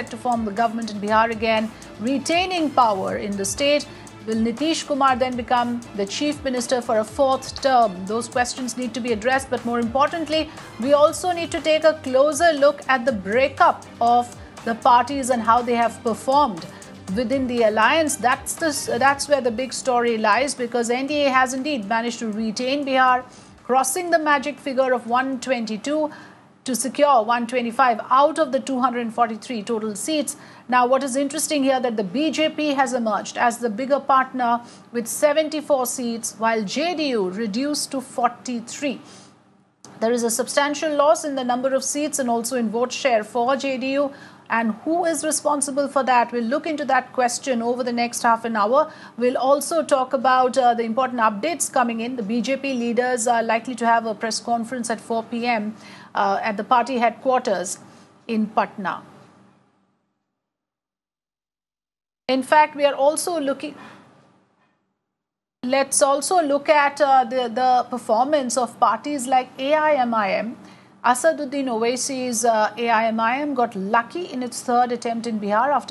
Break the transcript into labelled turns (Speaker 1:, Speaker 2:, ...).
Speaker 1: set to form the government in Bihar again, retaining power in the state. Will Nitish Kumar then become the chief minister for a fourth term? Those questions need to be addressed, but more importantly, we also need to take a closer look at the breakup of the parties and how they have performed within the alliance. That's the, that's where the big story lies because NDA has indeed managed to retain Bihar, crossing the magic figure of 122 to secure 125 out of the 243 total seats. Now, what is interesting here that the BJP has emerged as the bigger partner with 74 seats, while JDU reduced to 43. There is a substantial loss in the number of seats and also in vote share for JDU. And who is responsible for that? We'll look into that question over the next half an hour. We'll also talk about uh, the important updates coming in. The BJP leaders are likely to have a press conference at 4 p.m. Uh, at the party headquarters in Patna. In fact, we are also looking. Let's also look at uh, the, the performance of parties like AIMIM. Asaduddin Owaisi's uh, AIMIM got lucky in its third attempt in Bihar after